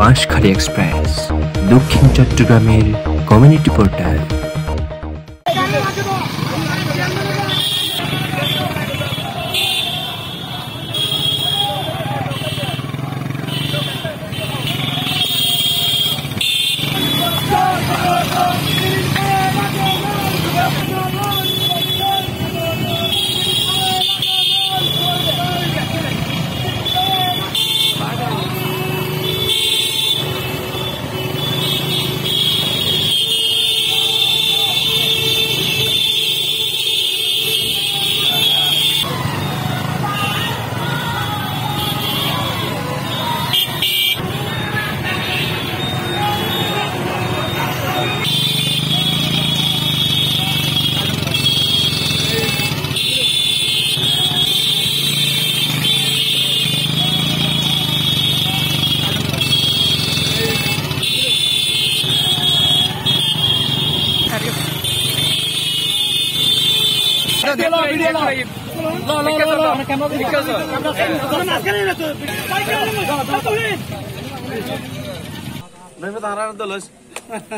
Banshkhali express দক্ষিণ চট্টগ্রামের community portal.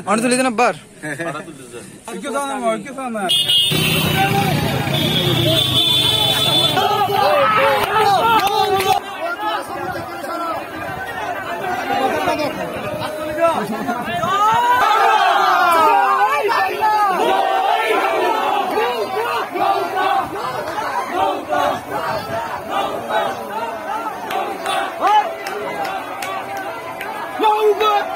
অনেক তুলে দিন আব্বার আমরা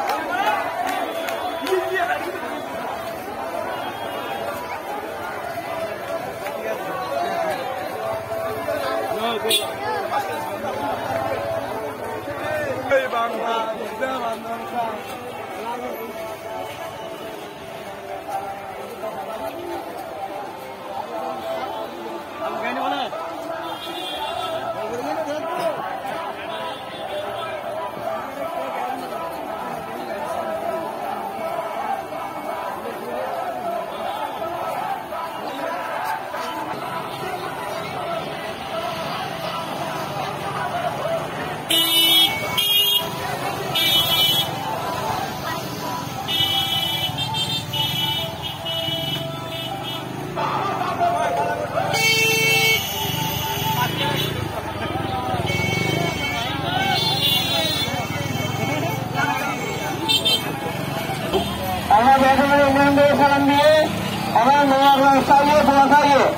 Aman ayaklarını sayıyor, kula sayıyor.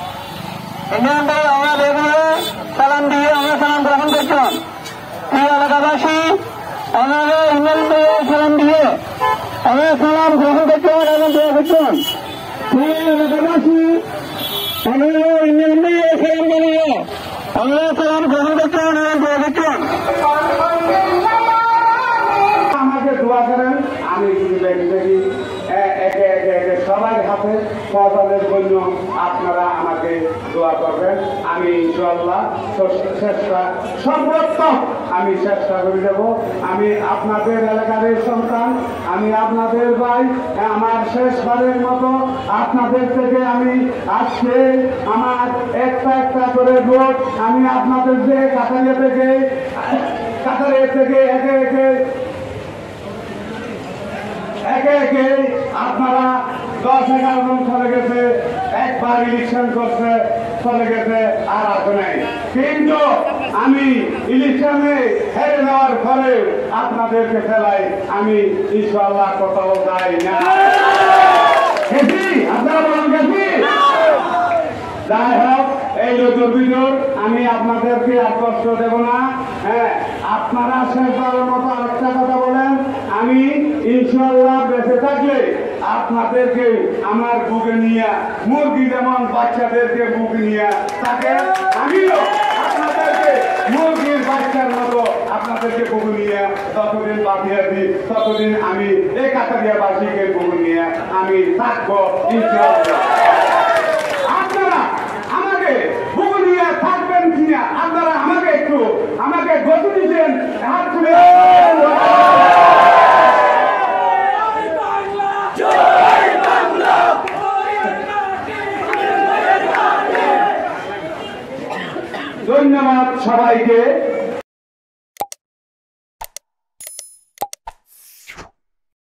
Önden beri ona veriyor, selam diyor, ona selam bırakın bekliyor. Bir arkadaşı ona da İngilizce'ye selam diyor. Ona selam bırakın bekliyor, ona dua bekliyor. Bir arkadaşı ona da İngilizce'ye selam veriyor. Ona selam সবাই হাতে ফসলের জন্য আপনারা আমাকে দোয়া করবেন। আমি চেষ্টা সর্বোত্তম আমি চেষ্টা করে দেব। আমি আপনাদের এলাকার সন্তান, আমি আপনাদের ভাই, আমার শেষবারের মতো আপনাদের থেকে আমি আজকে আমার একটা একটা করে ভোট আমি আপনাদের যে কাতারিয়া থেকে কাতারিয়া থেকে একে একে একে একে আপনারা দশ এগারো জন চলে গেছে, একবার ইলেকশন করছে, চলে গেছে, আর আসে নাই। কিন্তু আমি ইলেকশনে হেরে নেওয়ার ফলে আপনাদেরকে ফেলাই আমি ইনশাল্লাহ কোথাও যাই না। আপনারা বলেন, গেছি? যাই হোক, এই লোকের আমি আপনাদেরকে আর কষ্ট দেব না। হ্যাঁ আপনারা শেষবারের মতো আরেকটা কথা বলেন আমি ইনশাল্লাহ বেঁচে থাকলে আপনাদেরকে আমার বুকে নিয়ে, মুরগি যেমন বাচ্চাদেরকে বুকে নিয়ে তাকে আমিও আপনাদেরকে মুরগির বাচ্চার মতো আপনাদেরকে বুকে নিয়ে ততদিন বাঁধিয়ে দিই, ততদিন আমি এই কাতারিয়াবাসীকে বুকে নিয়ে আমি থাকব ইনশাল্লাহ ধন্যবাদ সবাইকে।